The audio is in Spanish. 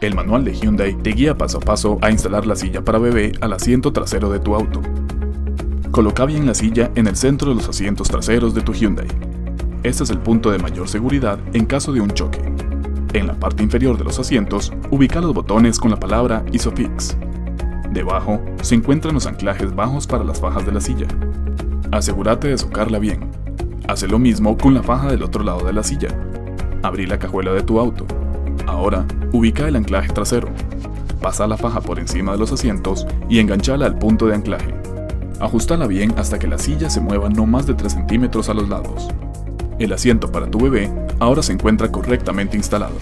El manual de Hyundai te guía paso a paso a instalar la silla para bebé al asiento trasero de tu auto. Coloca bien la silla en el centro de los asientos traseros de tu Hyundai. Este es el punto de mayor seguridad en caso de un choque. En la parte inferior de los asientos, ubica los botones con la palabra ISOFIX. Debajo se encuentran los anclajes bajos para las fajas de la silla. Asegúrate de socarla bien. Hace lo mismo con la faja del otro lado de la silla. Abrí la cajuela de tu auto. Ahora, ubica el anclaje trasero. Pasa la faja por encima de los asientos y enganchala al punto de anclaje. Ajustala bien hasta que la silla se mueva no más de 3 centímetros a los lados. El asiento para tu bebé ahora se encuentra correctamente instalado.